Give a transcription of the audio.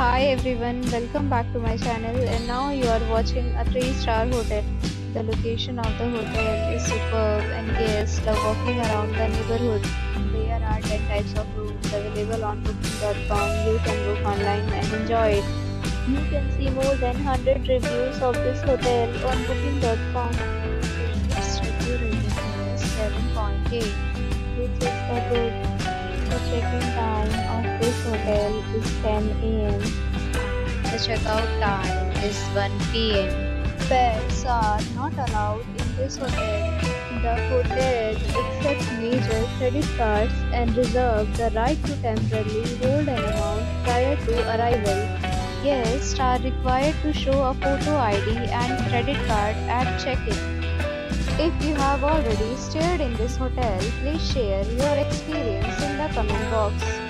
Hi everyone, welcome back to my channel and now you are watching a 3 star hotel. The location of the hotel is superb and guests love walking around the neighborhood. There are 10 types of rooms available on booking.com. You can book online and enjoy it. You can see more than 100 reviews of this hotel on booking.com. Its review rating is 7.8 which is a good. Check-in this hotel is 10 a.m. The checkout time is 1 p.m. Pets are not allowed in this hotel. The hotel accepts major credit cards and reserves the right to temporarily hold an amount prior to arrival. Guests are required to show a photo ID and credit card at check-in. If you have already stayed in this hotel, please share your experience in the comment box.